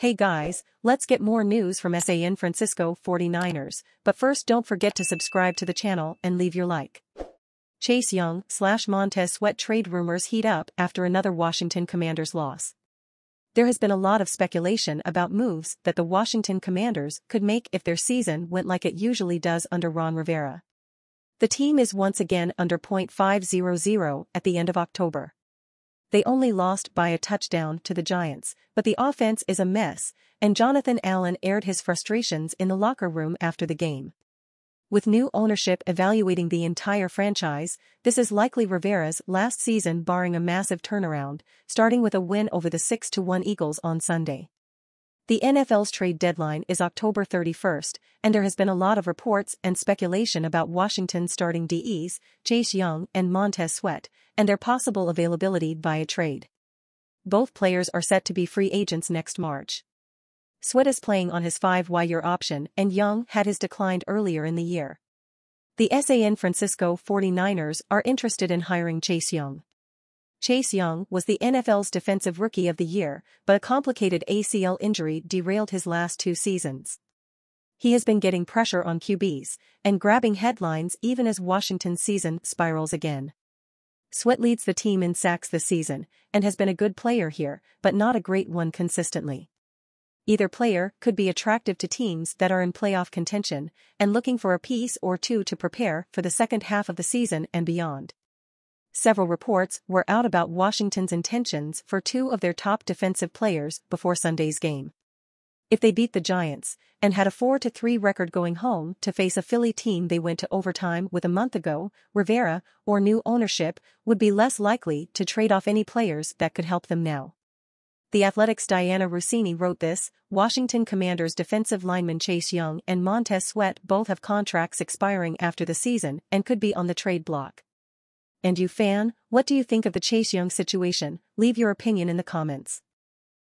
Hey guys, let's get more news from San Francisco 49ers, but first don't forget to subscribe to the channel and leave your like. Chase Young slash Montez Sweat trade rumors heat up after another Washington Commanders loss. There has been a lot of speculation about moves that the Washington Commanders could make if their season went like it usually does under Ron Rivera. The team is once again under .500 at the end of October. They only lost by a touchdown to the Giants, but the offense is a mess, and Jonathan Allen aired his frustrations in the locker room after the game. With new ownership evaluating the entire franchise, this is likely Rivera's last season barring a massive turnaround, starting with a win over the 6-1 Eagles on Sunday. The NFL's trade deadline is October 31st, and there has been a lot of reports and speculation about Washington starting DEs, Chase Young and Montez Sweat, and their possible availability via trade. Both players are set to be free agents next March. Sweat is playing on his 5-year option and Young had his declined earlier in the year. The San Francisco 49ers are interested in hiring Chase Young. Chase Young was the NFL's Defensive Rookie of the Year, but a complicated ACL injury derailed his last two seasons. He has been getting pressure on QBs and grabbing headlines even as Washington's season spirals again. Sweat leads the team in sacks this season and has been a good player here, but not a great one consistently. Either player could be attractive to teams that are in playoff contention and looking for a piece or two to prepare for the second half of the season and beyond several reports were out about Washington's intentions for two of their top defensive players before Sunday's game. If they beat the Giants and had a 4-3 record going home to face a Philly team they went to overtime with a month ago, Rivera or new ownership would be less likely to trade off any players that could help them now. The Athletic's Dianna Russini wrote this, Washington Commanders defensive lineman Chase Young and Montez Sweat both have contracts expiring after the season and could be on the trade block. And you fan, what do you think of the Chase Young situation? Leave your opinion in the comments.